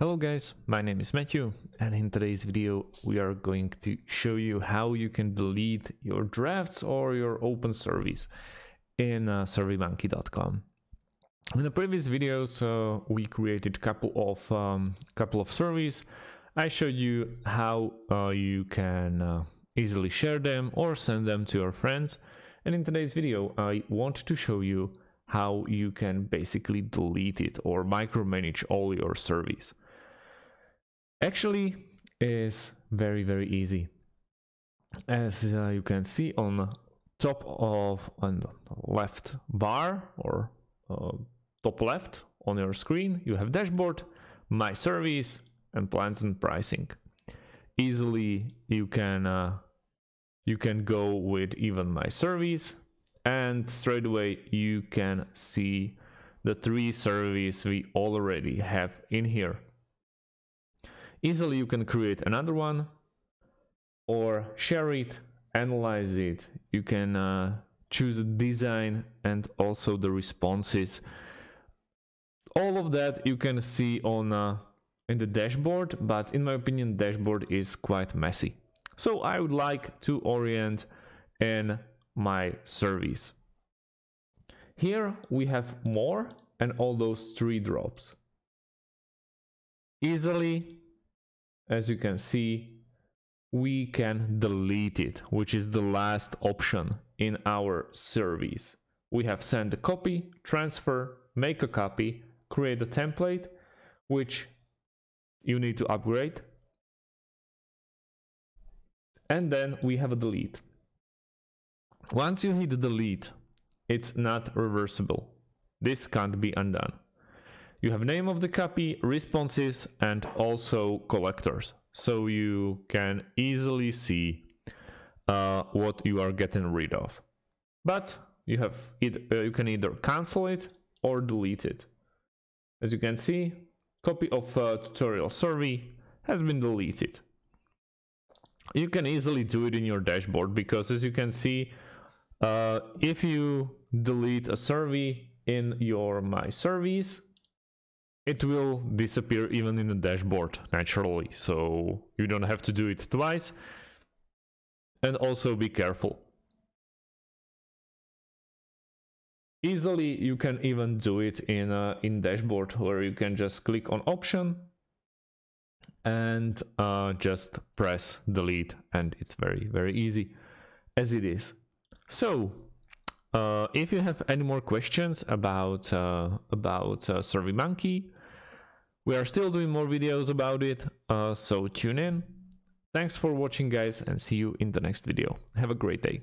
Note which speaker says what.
Speaker 1: Hello guys, my name is Matthew and in today's video we are going to show you how you can delete your drafts or your open surveys in uh, surveymonkey.com. In the previous videos uh, we created a couple of um, couple of surveys. I showed you how uh, you can uh, easily share them or send them to your friends and in today's video I want to show you how you can basically delete it or micromanage all your surveys actually is very very easy. As uh, you can see on top of on the left bar or uh, top left on your screen you have dashboard My Surveys and plans and pricing. Easily you can uh, you can go with even My Surveys and straight away you can see the three surveys we already have in here Easily you can create another one or share it, analyze it. You can uh, choose a design and also the responses. All of that you can see on uh, in the dashboard, but in my opinion, dashboard is quite messy. So I would like to orient in my surveys. Here we have more and all those three drops. Easily as you can see, we can delete it, which is the last option in our service. We have send a copy, transfer, make a copy, create a template, which you need to upgrade. And then we have a delete. Once you hit delete, it's not reversible. This can't be undone. You have name of the copy, responses, and also collectors. So you can easily see uh, what you are getting rid of. But you have it, uh, you can either cancel it or delete it. As you can see, copy of uh, tutorial survey has been deleted. You can easily do it in your dashboard because as you can see, uh, if you delete a survey in your My Surveys, it will disappear even in the dashboard naturally. So you don't have to do it twice. And also be careful. Easily you can even do it in uh, in dashboard where you can just click on option and uh, just press delete and it's very very easy as it is. So uh, if you have any more questions about uh, about uh, SurveyMonkey, we are still doing more videos about it, uh, so tune in. Thanks for watching guys and see you in the next video. Have a great day.